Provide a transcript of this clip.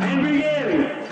and begin.